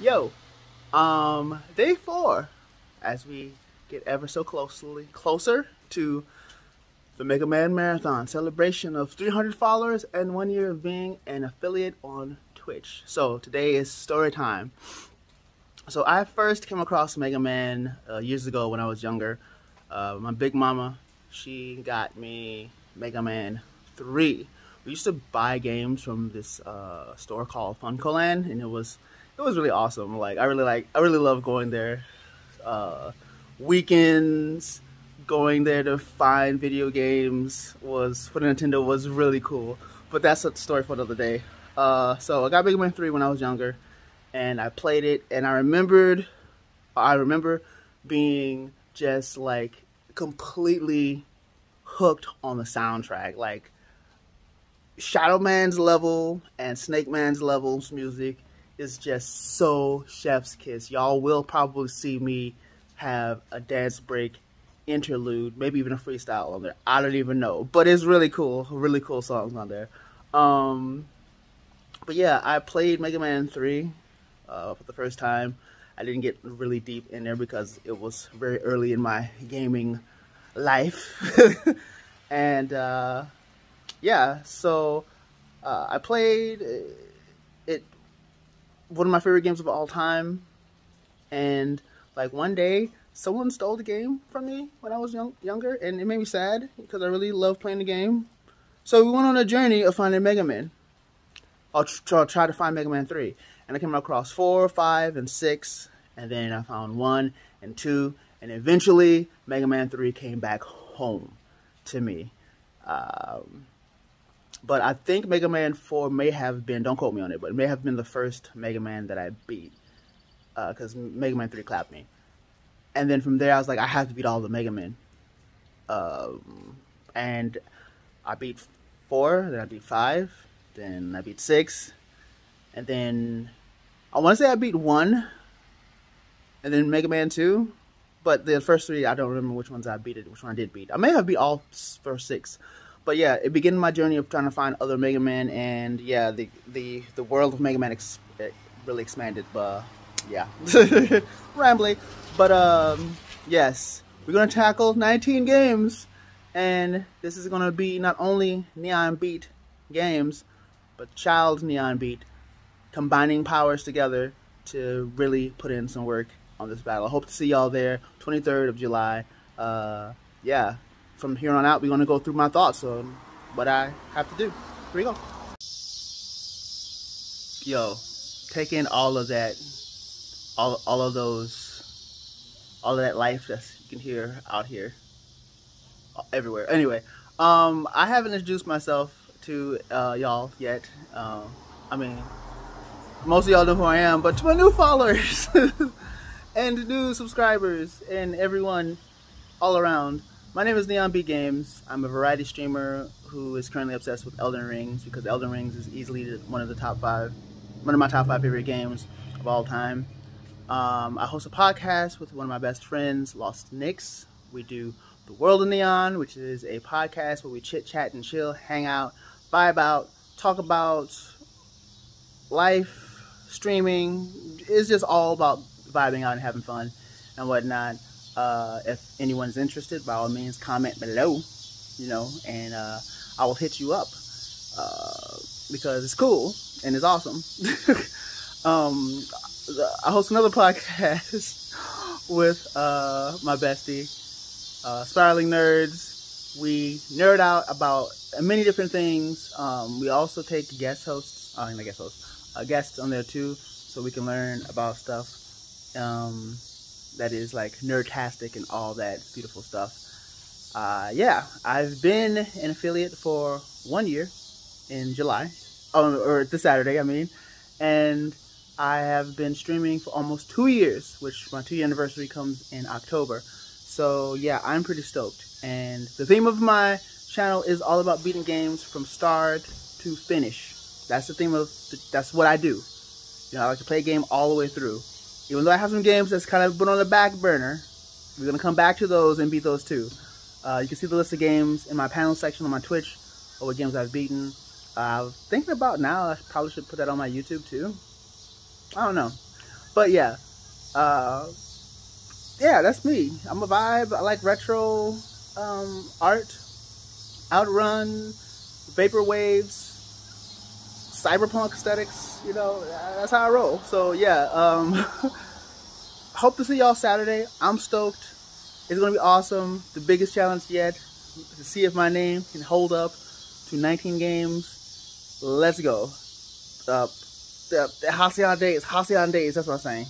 Yo, um, day four, as we get ever so closely closer to the Mega Man Marathon celebration of 300 followers and one year of being an affiliate on Twitch. So today is story time. So I first came across Mega Man uh, years ago when I was younger. Uh, my big mama, she got me Mega Man 3. We used to buy games from this uh, store called FuncoLand, and it was it was really awesome. Like I really like I really love going there. Uh, weekends, going there to find video games was for Nintendo was really cool. But that's a story for another day. Uh, so I got Mega Man 3 when I was younger, and I played it, and I remembered, I remember being just like completely hooked on the soundtrack. Like Shadow Man's level and Snake Man's levels music is just so chef's kiss. Y'all will probably see me have a dance break interlude, maybe even a freestyle on there. I don't even know, but it's really cool. Really cool songs on there. Um, but yeah, I played Mega Man 3 uh, for the first time. I didn't get really deep in there because it was very early in my gaming life. and uh, yeah, so uh, I played it, one of my favorite games of all time. And like one day, someone stole the game from me when I was young, younger, and it made me sad because I really love playing the game. So we went on a journey of finding Mega Man. I'll try, try to find Mega Man 3. And I came across 4, 5, and 6. And then I found 1 and 2. And eventually, Mega Man 3 came back home to me. Um, but I think Mega Man 4 may have been, don't quote me on it, but it may have been the first Mega Man that I beat. Because uh, Mega Man 3 clapped me. And then from there, I was like, I have to beat all the Mega Men. Um, and I beat 4, then I beat 5, then I beat 6, and then I want to say I beat 1, and then Mega Man 2. But the first three, I don't remember which ones I beat it, which one I did beat. I may have beat all first six. But yeah, it began my journey of trying to find other Mega Man, and yeah, the the the world of Mega Man X really expanded. But yeah, rambling. But um, yes, we're gonna tackle 19 games, and this is gonna be not only Neon Beat games, but Child Neon Beat, combining powers together to really put in some work on this battle. I hope to see y'all there, 23rd of July. Uh, yeah, from here on out, we're gonna go through my thoughts on what I have to do. Here we go. Yo, take in all of that, all all of those, all of that life that you can hear out here, everywhere. Anyway, um, I haven't introduced myself to uh, y'all yet. Uh, I mean, most of y'all know who I am, but to my new followers and new subscribers and everyone all around. My name is Neon Beat Games. I'm a variety streamer who is currently obsessed with Elden Rings because Elden Rings is easily one of the top five, one of my top five favorite games of all time. Um, I host a podcast with one of my best friends, Lost Nix. We do The World of Neon, which is a podcast where we chit chat and chill, hang out, vibe out, talk about life, streaming. It's just all about vibing out and having fun and whatnot. Uh, if anyone's interested, by all means, comment below, you know, and uh, I will hit you up uh, because it's cool and it's awesome. um, I host another podcast with uh, my bestie, uh, Spiraling Nerds. We nerd out about many different things. Um, we also take guest hosts, uh, not guest hosts, uh, guests on there too, so we can learn about stuff um, that is like nerdtastic and all that beautiful stuff. Uh, yeah, I've been an affiliate for one year in July, oh, or this Saturday, I mean, and I have been streaming for almost two years, which my two year anniversary comes in October. So yeah, I'm pretty stoked. And the theme of my channel is all about beating games from start to finish. That's the theme of, the, that's what I do. You know, I like to play a game all the way through. Even though I have some games that's kind of been on the back burner, we're going to come back to those and beat those too. Uh, you can see the list of games in my panel section on my Twitch, or what games I've beaten. Uh, thinking about now, I probably should put that on my YouTube too. I don't know. but yeah, uh, yeah, that's me. I'm a vibe. I like retro um, art, outrun, vapor waves, cyberpunk aesthetics. You know, that's how I roll. So yeah, um, hope to see y'all Saturday. I'm stoked. It's gonna be awesome. The biggest challenge yet to see if my name can hold up to 19 games. Let's go. Uh, the, the Halcyon days, Halcyon days. That's what I'm saying.